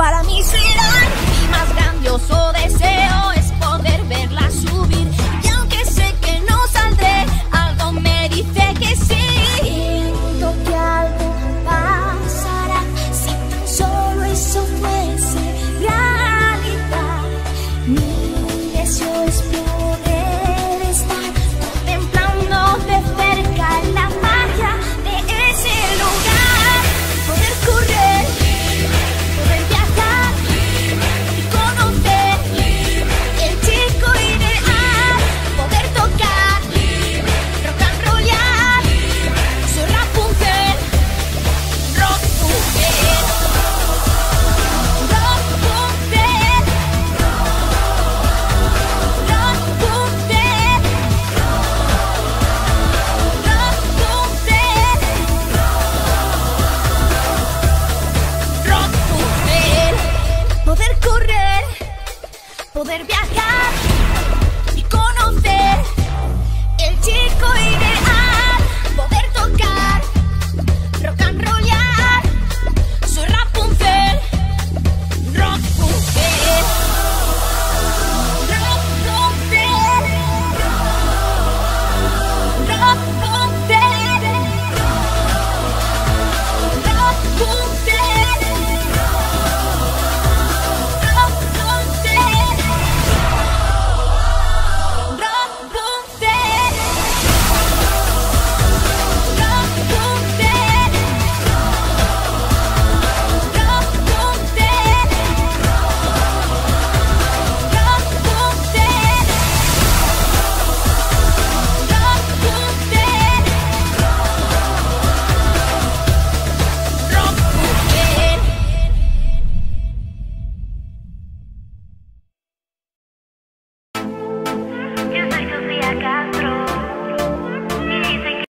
para mí serán mi más grandioso deseo. Poder viajar y conocer el chico y